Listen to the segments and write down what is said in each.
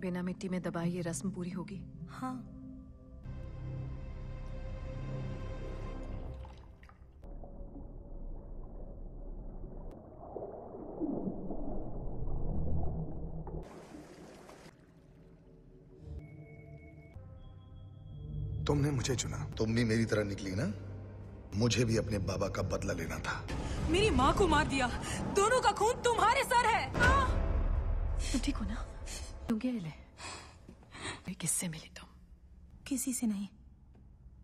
बिना मिट्टी में दबाए ये रस्म पूरी होगी। हाँ। तुमने मुझे चुना। तुम भी मेरी तरह निकली ना? मुझे भी अपने बाबा का बदला लेना था। मेरी माँ को मार दिया। दोनों का खून तुम्हारे सर है। तुम ठीक हो ना? तुम क्या ले? किससे मिली तुम? किसी से नहीं।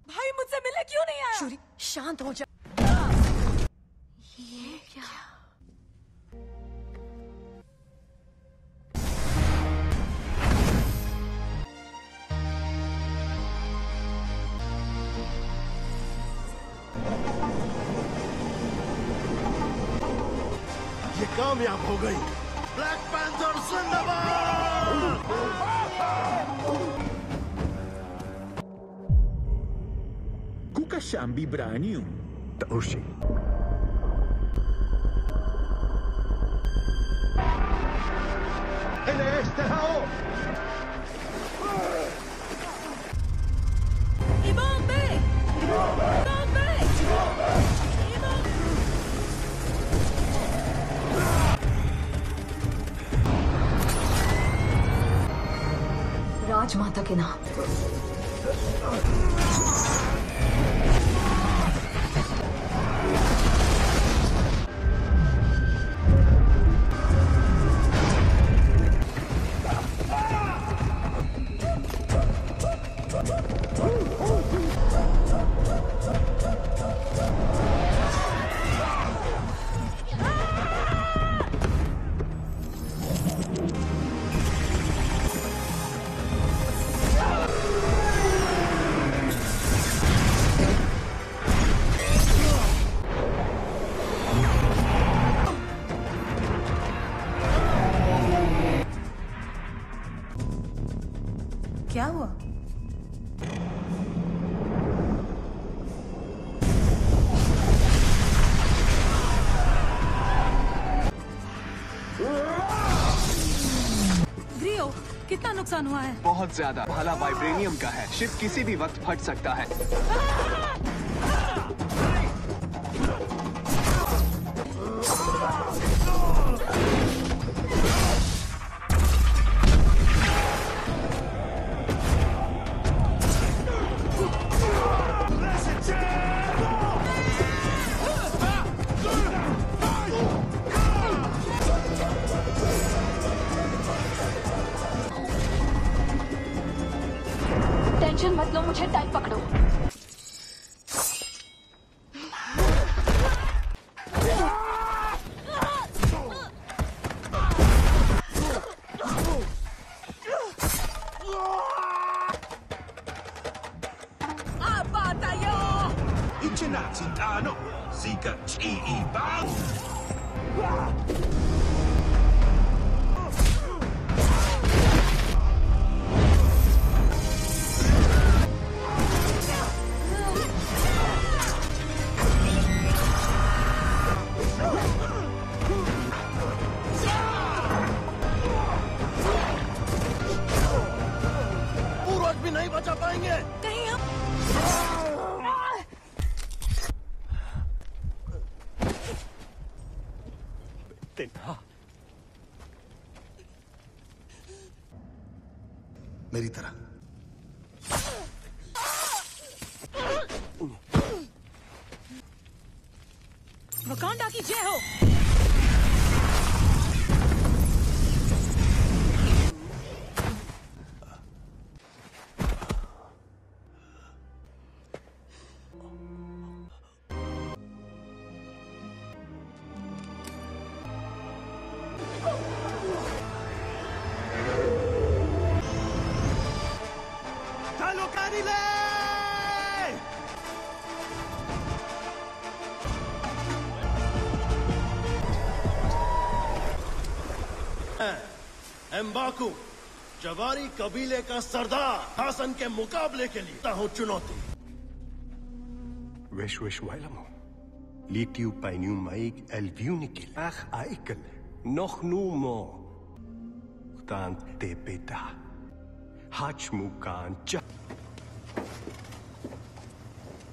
भाई मुझसे मिले क्यों नहीं आया? शूरी शांत हो जा। ये क्या? ये कामयाब हो गई। Black Panther Thunderbolt! Kukashan Vibranium. Taoshi. El este Hao! राजमाता के नाम। क्या हुआ? ग्रियो कितना नुकसान हुआ है? बहुत ज़्यादा। भाला वाइब्रेनियम का है। शिप किसी भी वक्त फट सकता है। टेंशन मत लो मुझे टाइम पकड़ो Ichinazi Tano, Zika Chi Bang. मेरी तरह। वकांडा की जय हो। एम्बाकू, जवारी कबीले का सरदार हासन के मुकाबले के लिए हूँ चुनौती। विश्व विश्व पाइन्यू माइक एलव्यू निकल आख आई कल। noch nohnumo tan tepeta hachmukan cha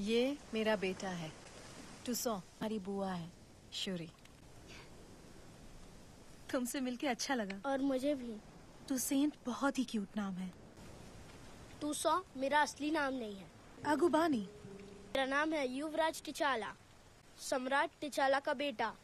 ये मेरा बेटा है। टुसो हमारी बुआ है शूरी। तुमसे मिलके अच्छा लगा। और मुझे भी। टुसेंट बहुत ही क्यूट नाम है। तू सौ मेरा असली नाम नहीं है। अगुबानी। मेरा नाम है युवराज टिचाला। सम्राट टिचाला का बेटा।